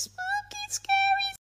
It's